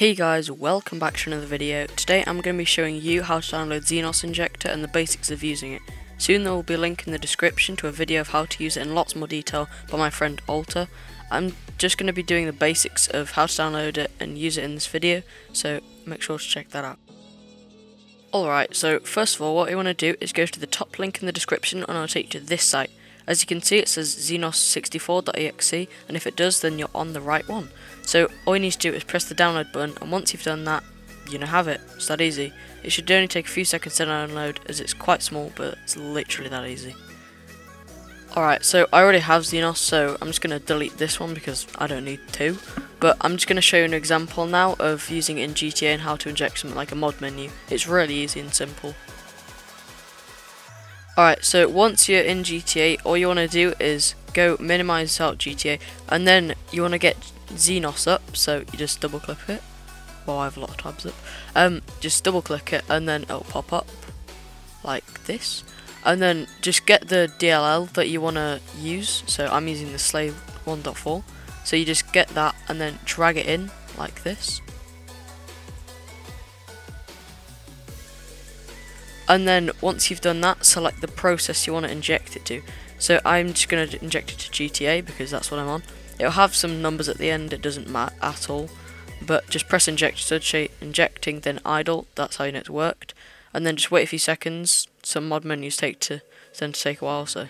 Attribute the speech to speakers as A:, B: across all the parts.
A: Hey guys, welcome back to another video. Today I'm going to be showing you how to download Xenos Injector and the basics of using it. Soon there will be a link in the description to a video of how to use it in lots more detail by my friend Alter. I'm just going to be doing the basics of how to download it and use it in this video, so make sure to check that out. Alright, so first of all what you want to do is go to the top link in the description and I'll take you to this site. As you can see it says xenos64.exe and if it does then you're on the right one. So all you need to do is press the download button and once you've done that you now have it. It's that easy. It should only take a few seconds to download as it's quite small but it's literally that easy. Alright, so I already have Xenos, so I'm just going to delete this one because I don't need two. But I'm just going to show you an example now of using it in GTA and how to inject something like a mod menu. It's really easy and simple. Alright, so once you're in GTA, all you want to do is go minimize out GTA, and then you want to get Xenos up, so you just double click it. Well, I have a lot of tabs up. Um, just double click it, and then it'll pop up like this. And then just get the DLL that you want to use. So I'm using the Slave 1.4. So you just get that and then drag it in like this. And then once you've done that select the process you want to inject it to. So I'm just going to inject it to GTA because that's what I'm on. It'll have some numbers at the end it doesn't matter at all. But just press inject so injecting then idle that's how you know it's worked. And then just wait a few seconds. Some mod menus take to tend to take a while so.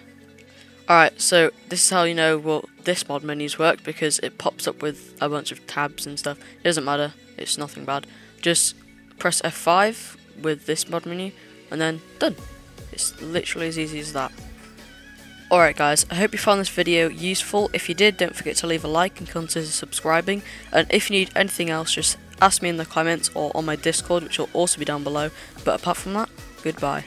A: Alright so this is how you know well this mod menu's worked because it pops up with a bunch of tabs and stuff. It doesn't matter. It's nothing bad. Just press F5 with this mod menu and then done. It's literally as easy as that. Alright guys, I hope you found this video useful. If you did, don't forget to leave a like and consider subscribing. And if you need anything else, just ask me in the comments or on my Discord, which will also be down below. But apart from that, goodbye.